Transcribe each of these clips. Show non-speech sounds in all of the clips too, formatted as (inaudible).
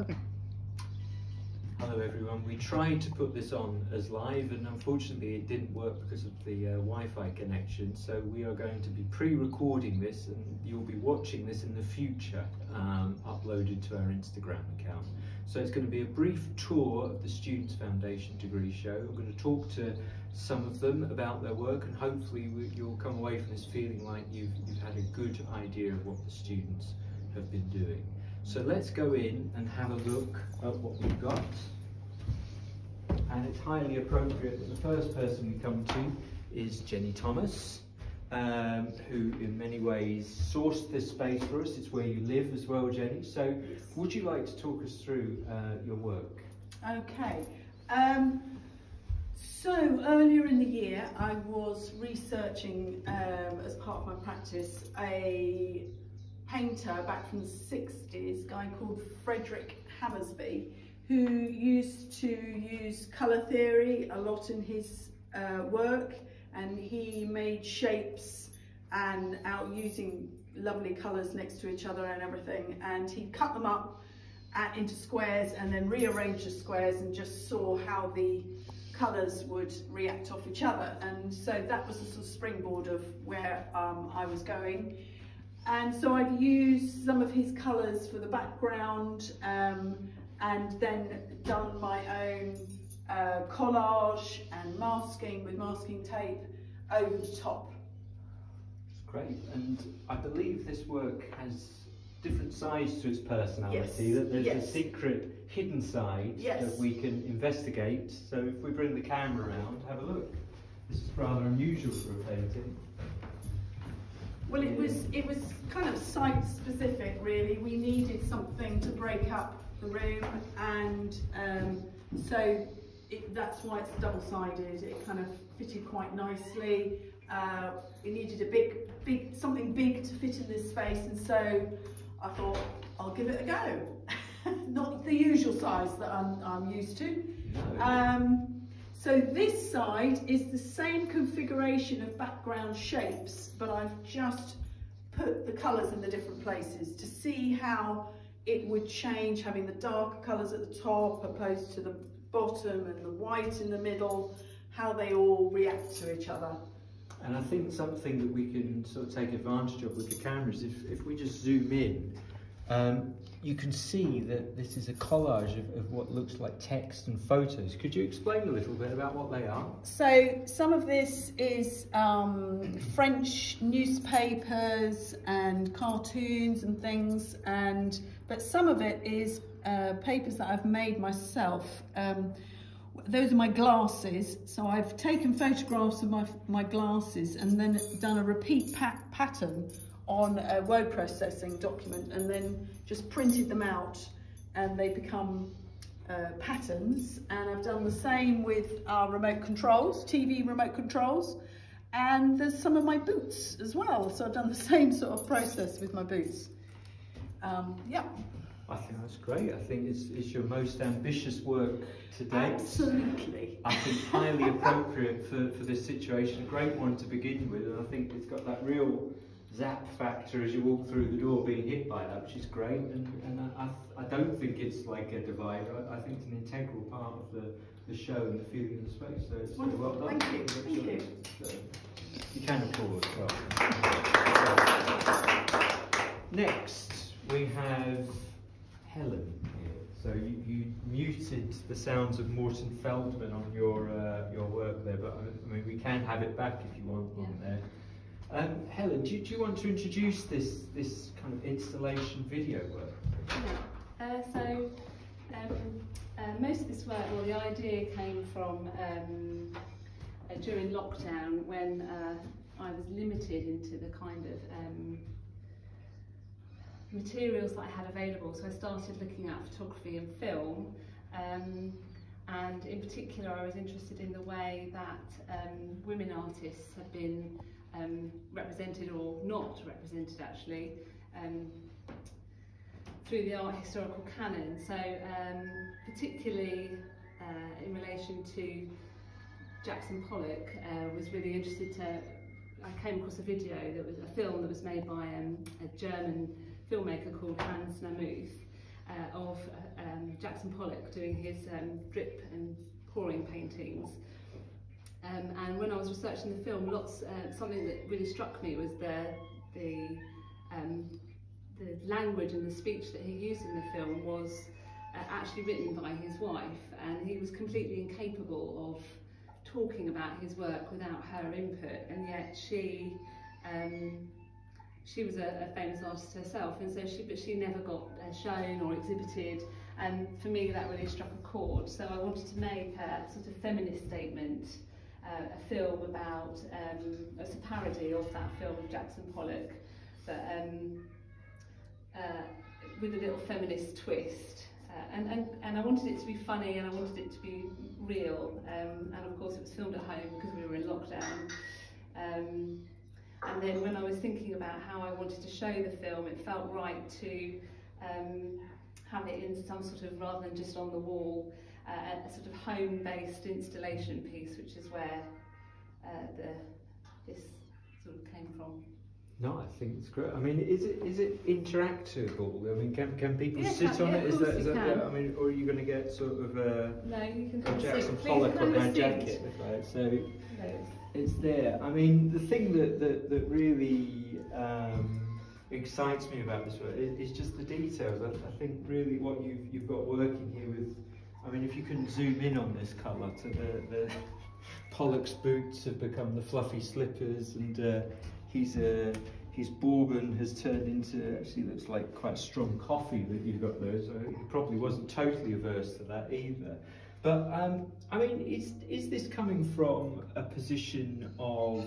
Okay. Hello everyone. We tried to put this on as live and unfortunately it didn't work because of the uh, Wi-Fi connection so we are going to be pre-recording this and you'll be watching this in the future um, uploaded to our Instagram account. So it's going to be a brief tour of the Students Foundation degree show. I'm going to talk to some of them about their work and hopefully we, you'll come away from this feeling like you've, you've had a good idea of what the students have been doing. So let's go in and have a look at what we've got. And it's highly appropriate that the first person we come to is Jenny Thomas, um, who in many ways sourced this space for us. It's where you live as well, Jenny. So would you like to talk us through uh, your work? Okay. Um, so earlier in the year, I was researching um, as part of my practice a back from the 60s, guy called Frederick Hammersley, who used to use colour theory a lot in his uh, work and he made shapes and out using lovely colours next to each other and everything and he cut them up at, into squares and then rearranged the squares and just saw how the colours would react off each other. And so that was the sort of springboard of where um, I was going and so I've used some of his colours for the background um, and then done my own uh, collage and masking with masking tape over the top. Great, and I believe this work has different sides to its personality, yes. that there's yes. a secret hidden side yes. that we can investigate. So if we bring the camera around, have a look. This is rather unusual for a painting. Well, it was it was kind of site specific, really. We needed something to break up the room, and um, so it, that's why it's double-sided. It kind of fitted quite nicely. Uh, it needed a big, big something big to fit in this space, and so I thought I'll give it a go. (laughs) Not the usual size that I'm, I'm used to. Um, so this side is the same configuration of background shapes, but I've just put the colours in the different places to see how it would change having the darker colours at the top opposed to the bottom and the white in the middle, how they all react to each other. And I think something that we can sort of take advantage of with the cameras, if, if we just zoom in, um, you can see that this is a collage of, of, what looks like text and photos. Could you explain a little bit about what they are? So some of this is um, French newspapers and cartoons and things, and but some of it is uh, papers that I've made myself. Um, those are my glasses, so I've taken photographs of my, my glasses and then done a repeat pat pattern on a word processing document and then just printed them out and they become uh, patterns and I've done the same with our remote controls, TV remote controls and there's some of my boots as well so I've done the (laughs) same sort of process with my boots. Um, yeah. I think that's great. I think it's, it's your most ambitious work to date. Absolutely. I think highly appropriate for, for this situation. A great one to begin with and I think it's got that real zap factor as you walk through the door being hit by that, which is great. And, and I, I, don't think it's like a divider. I, I, think it's an integral part of the, the show and the feeling of the space. So it's very well done. Thank you. Thank you. So you can applaud. Well. Next, we have Helen here. So you, you muted the sounds of Morton Feldman on your uh, your work there, but I mean we can have it back if you want yeah. on there. Um, Helen, do you, do you, want to introduce this this kind of installation video work? Yeah. Uh, so um, uh, most of this work, well, the idea came from um, uh, during lockdown when uh, I was limited into the kind of um, materials that I had available. So I started looking at photography and film. Um, and in particular, I was interested in the way that um, women artists have been um, represented or not represented actually um, through the art historical canon. So um, particularly uh, in relation to Jackson Pollock, uh, was really interested to, I came across a video that was a film that was made by um, a German filmmaker called Hans Namuth uh, of uh, Jackson Pollock doing his um, drip and pouring paintings. Um, and when I was researching the film, lots uh, something that really struck me was the the um, the language and the speech that he used in the film was uh, actually written by his wife, and he was completely incapable of talking about his work without her input, and yet she. Um, she was a, a famous artist herself, and so she, but she never got uh, shown or exhibited. And for me, that really struck a chord. So I wanted to make a sort of feminist statement, uh, a film about, um, it's a parody of that film of Jackson Pollock, but um, uh, with a little feminist twist. Uh, and, and, and I wanted it to be funny and I wanted it to be real. Um, and of course, it was filmed at home because we were in lockdown. Um, and then when I was thinking about how I wanted to show the film, it felt right to um, have it in some sort of, rather than just on the wall, uh, a sort of home-based installation piece, which is where uh, the, this sort of came from. No, I think it's great. I mean, is it is it interactable? I mean, can can people Yeah, sit can- on yeah, it? of that course you can. I mean, or are you going to get sort of a, No, you can a Jackson. Please Pollock on their jacket? I, so No, it's there. I mean, the thing that that, that really um, excites me about this work is, is just the details. I, I think really what you've you've got working here with. I mean, if you can zoom in on this colour to the the Pollock's boots have become the fluffy slippers, and uh, he's a. his bourbon has turned into actually looks like quite strong coffee that you've got there. So he probably wasn't totally averse to that either. But um, I mean, is is this coming from a position of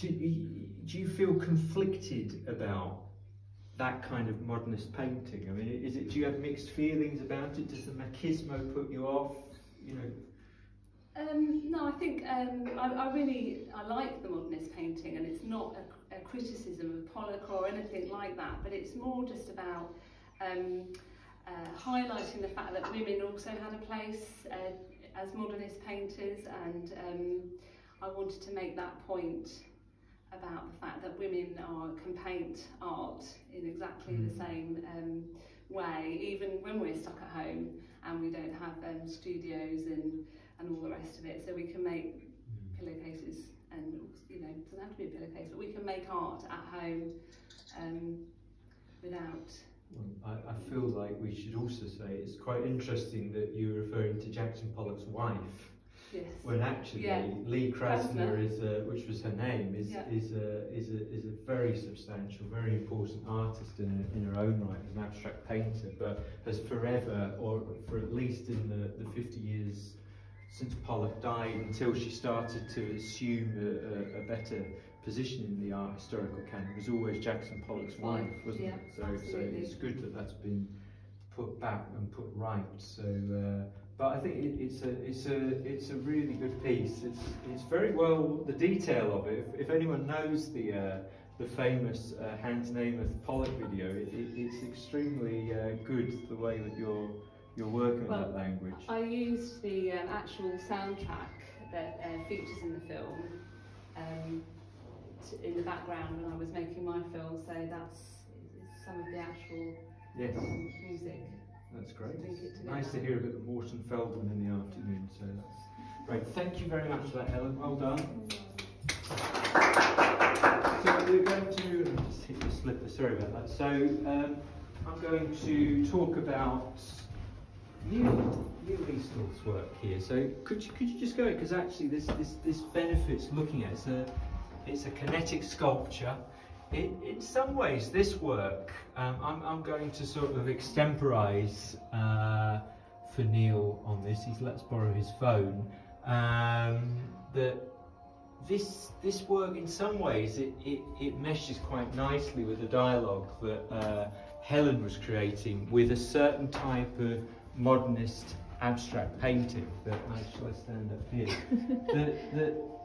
do do you feel conflicted about that kind of modernist painting? I mean, is it do you have mixed feelings about it? Does the machismo put you off? You know, Um, no, I think um, I, I really I like the modernist painting, and it's not a, a criticism of Pollock or anything like that. But it's more just about um, uh, highlighting the fact that women also had a place uh, as modernist painters, and um, I wanted to make that point about the fact that women are, can paint art in exactly the Mm. same um, way, even when we're stuck at home and we don't have um, studios and and all the rest of it. So we can make pillowcases and you know, it doesn't have to be a pillowcase, but we can make art at home um, without. Well, I, I feel like we should also say it's quite interesting that you're referring to Jackson Pollock's wife, Yes. when actually Yeah. Lee Krasner Krasner. is, a, which was her name, is Yeah. is a is a is a very substantial, very important artist in, in her own right as an abstract painter, but has forever, or for at least in the, the 50 years since Pollock died, until she started to assume a, a, a better position in the art historical canon, was always Jackson Pollock's wife, wasn't Yeah, it? So so it's good that that's been put back and put right. So. Uh, but I think it, it's a it's a it's a really good piece. It's it's very well the detail of it. If, if anyone knows the uh, the famous uh, Hans Namuth Pollock video, it, it, it's extremely uh, good the way that you're you're working Well, that language. I used the um, actual soundtrack that uh, features in the film um, t- in the background when I was making my film, so that's some of the actual yes, music. That's great. Nice to hear a bit of Morton Feldman in the afternoon. So that's great. Thank you very much for that, Helen. Well done. So we're going to just hit your slipper. Sorry about that. So um, I'm going to talk about Neil Neil Easthorpe's work here. So could you could you just go because actually this this this benefits looking at it's a it's a kinetic sculpture. It, in some ways, this work um, I'm I'm going to sort of extemporise uh, for Neil on this. He's let's borrow his phone. Um, that this this work in some ways it, it, it meshes quite nicely with the dialogue that uh, Helen was creating with a certain type of modernist abstract painting that I shall I stand up here (laughs) that, that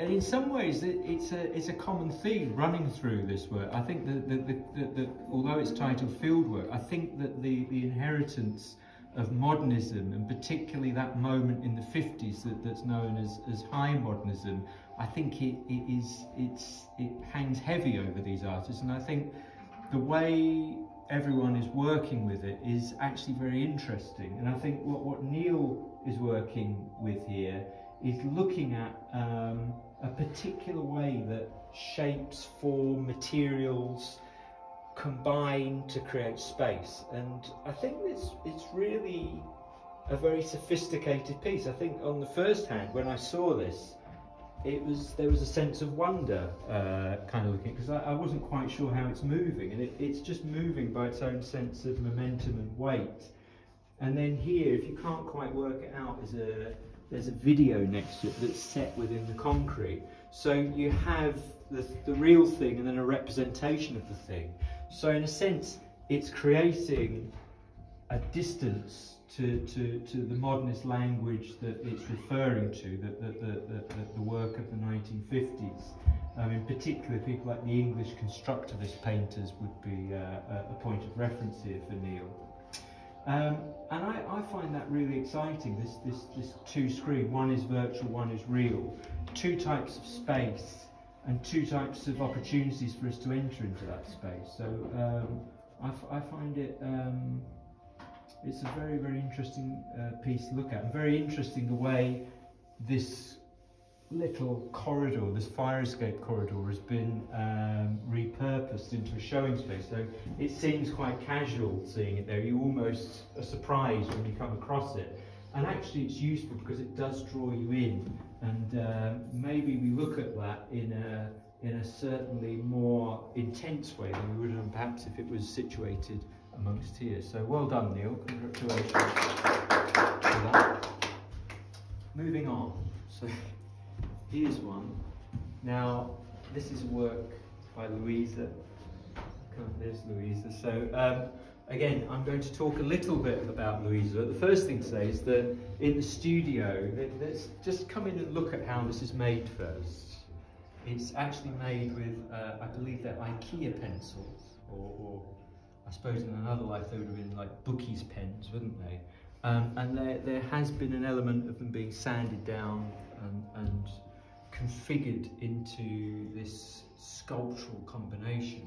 and in some ways it, it's a it's a common theme running through this work I think that, that, that, that, that although it's titled fieldwork I think that the, the inheritance of modernism and particularly that moment in the 50s that, that's known as, as high modernism I think it, it is it's it hangs heavy over these artists and I think the way everyone is working with it is actually very interesting. And I think what, what Neil is working with here is looking at um, a particular way that shapes, form, materials combine to create space. And I think it's, it's really a very sophisticated piece. I think on the first hand, when I saw this, it was there was a sense of wonder uh, kind of looking because I, I, wasn't quite sure how it's moving and it, it's just moving by its own sense of momentum and weight and then here if you can't quite work it out there's a there's a video next to it that's set within the concrete so you have the, the real thing and then a representation of the thing so in a sense it's creating a distance to, to, to the modernist language that it's referring to, the, the, the, the work of the 1950s. Um, in particular, people like the English constructivist painters would be uh, a point of reference here for Neil. Um, and I, I, find that really exciting, this, this, this two screen, one is virtual, one is real, two types of space and two types of opportunities for us to enter into that space. So um, I, find it um, it's a very, very interesting uh, piece to look at. And very interesting the way this little corridor, this fire escape corridor, has been um, repurposed into a showing space. So it seems quite casual seeing it there. You almost are surprised when you come across it. And actually, it's useful because it does draw you in. And uh, maybe we look at that in a in a certainly more intense way than we would have perhaps if it was situated amongst here. So well done, Neil. Congratulations. Moving on. So here's one. Now, this is work by Louisa. There's Louisa. So um, again, I'm going to talk a little bit about Louisa. The first thing to say is that in the studio, let's just come in and look at how this is made first. It's actually made with, uh, I believe they're IKEA pencils, or, or I suppose in another life they would have been like bookies pens, wouldn't they? Um, and there, there has been an element of them being sanded down and, and configured into this sculptural combination.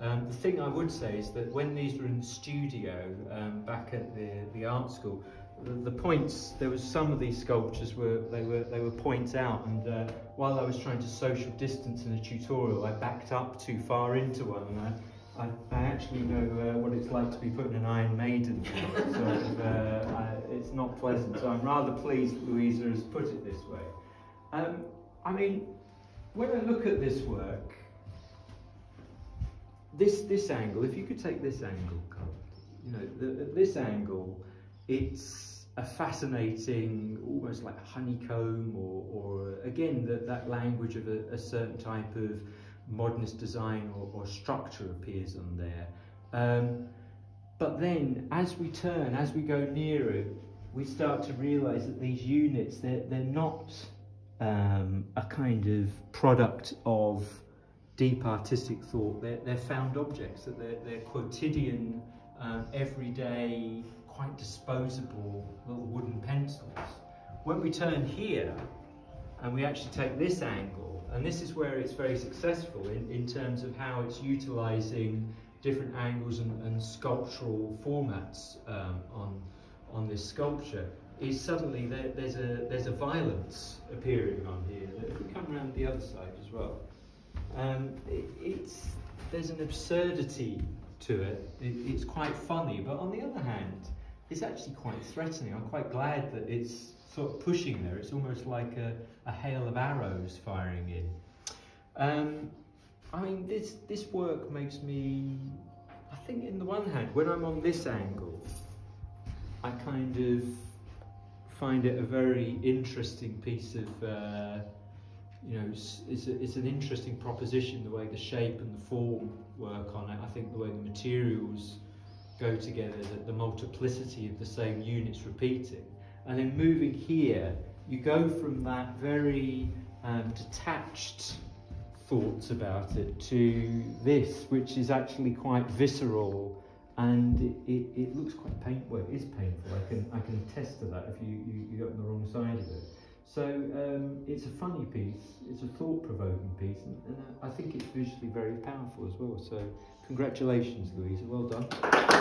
Um, the thing I would say is that when these were in the studio um, back at the, the art school, the, the, points, there was some of these sculptures were, they were, they were points out and uh, while I was trying to social distance in the tutorial, I backed up too far into one and I, I, I actually know uh, what it's like to be put in an Iron Maiden. of, uh, I, it's not pleasant. So I'm rather pleased Louisa has put it this way. Um, I mean, when I look at this work, this this angle, if you could take this angle, you know, the, this angle, it's a fascinating, almost like honeycomb, or, or again, the, that language of a, a certain type of modernist design or, or structure appears on there. Um, but then, as we turn, as we go nearer, we start to realise that these units, they're, they're not um, a kind of product of deep artistic thought. They're, they're found objects, that they're, they're quotidian, um, everyday, quite disposable little wooden pencils. When we turn here, and we actually take this angle, and this is where it's very successful in, in terms of how it's utilizing different angles and, and sculptural formats um, on, on this sculpture is suddenly there, there's a there's a violence appearing on here. If we come around the other side as well, um, it, it's there's an absurdity to it. it. It's quite funny, but on the other hand, it's actually quite threatening. I'm quite glad that it's sort of pushing there. It's almost like a, a hail of arrows firing in. Um, I mean, this, this work makes me, I think in the one hand, when I'm on this angle, I kind of find it a very interesting piece of, uh, you know, it's, it's, a, it's, an interesting proposition, the way the shape and the form work on it. I think the way the materials go together, the, the multiplicity of the same units repeating. And then moving here, you go from that very um, detached thoughts about it to this, which is actually quite visceral and it, it, looks quite painful. Well, it is painful. I can I can attest to that if you you, you get on the wrong side of it. So um, it's a funny piece. It's a thought-provoking piece, and, and I think it's visually very powerful as well. So congratulations, Louisa. Well done.